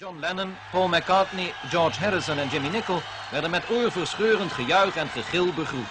John Lennon, Paul McCartney, George Harrison en Jimmy Nicol werden met oorverscheurend gejuich en gegil begroet.